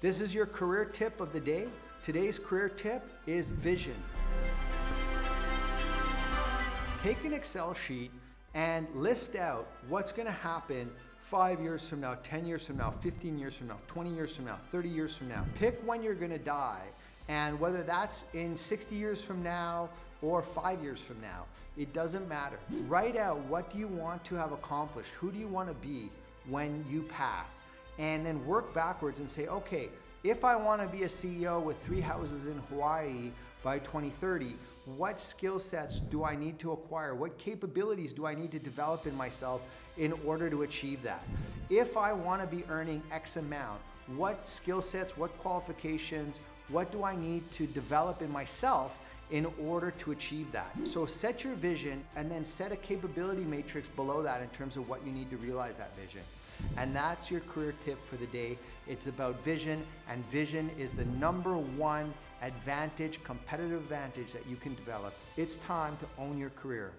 This is your career tip of the day. Today's career tip is vision. Take an Excel sheet and list out what's gonna happen five years from now, 10 years from now, 15 years from now, 20 years from now, 30 years from now. Pick when you're gonna die and whether that's in 60 years from now or five years from now, it doesn't matter. Write out what do you want to have accomplished? Who do you want to be when you pass? And then work backwards and say, okay, if I want to be a CEO with three houses in Hawaii by 2030, what skill sets do I need to acquire? What capabilities do I need to develop in myself in order to achieve that? If I want to be earning X amount, what skill sets, what qualifications, what do I need to develop in myself in order to achieve that? So set your vision and then set a capability matrix below that in terms of what you need to realize that vision. And that's your career tip for the day. It's about vision, and vision is the number one advantage, competitive advantage that you can develop. It's time to own your career.